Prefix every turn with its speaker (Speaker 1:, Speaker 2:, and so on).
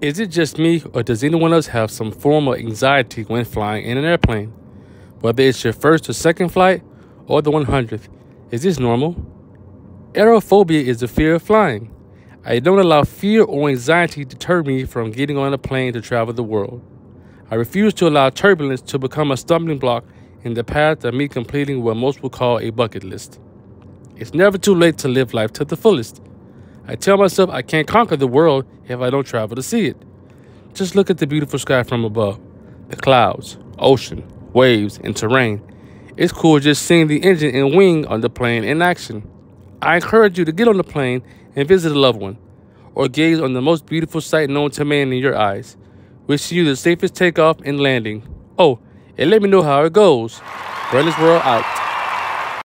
Speaker 1: Is it just me, or does anyone else have some form of anxiety when flying in an airplane? Whether it's your first or second flight, or the 100th, is this normal? Aerophobia is the fear of flying. I don't allow fear or anxiety to deter me from getting on a plane to travel the world. I refuse to allow turbulence to become a stumbling block in the path of me completing what most would call a bucket list. It's never too late to live life to the fullest. I tell myself I can't conquer the world if I don't travel to see it. Just look at the beautiful sky from above the clouds, ocean, waves, and terrain. It's cool just seeing the engine and wing on the plane in action. I encourage you to get on the plane and visit a loved one, or gaze on the most beautiful sight known to man in your eyes. Wish you the safest takeoff and landing. Oh, and let me know how it goes. Brundage World out.